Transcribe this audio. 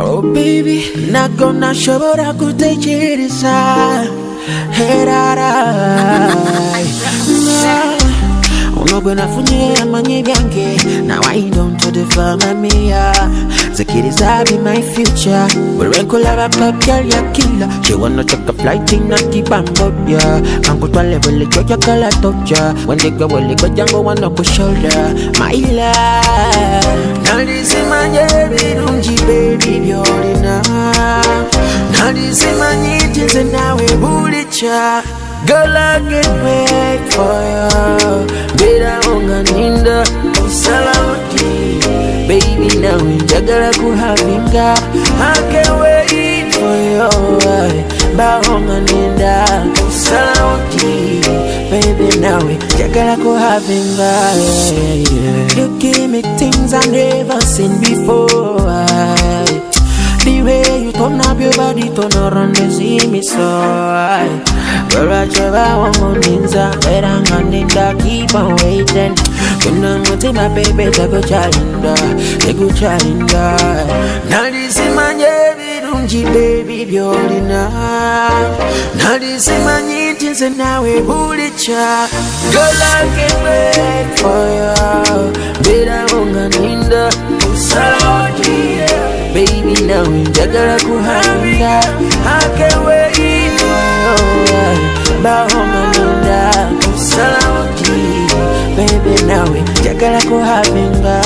Oh baby, gonna nagona shobora kutekereza herara unogwe nafunye amanye byange now i don't to the famamia zikiriza be my future when girl, ya ya. She wanna check a flight in keep on they burekulaba papya go, shiwanochoka flightina kibambobya kankutwale bulicojakalatoja wendigwe buligojango wanokushola maila nalize Girl, I get wait for you Bila unganinda usalawati Baby, we njagala kuhavinga I can't wait for you Ba unganinda usalawati Baby, nawe njagala kuhavinga yeah, yeah. You give me things I never seen before nobody tonora nezimiso velvachevawamoninza veranga ninda kipa waiten kuna mutima bebe dakuchalinda dekuchalinda nalisimanye virunji bebi vyolina nalisimanyi tinzenawe vulicha golakeeoyo veravonga ninda usaoie bebi nawe jagalak Ya que la cuja pingua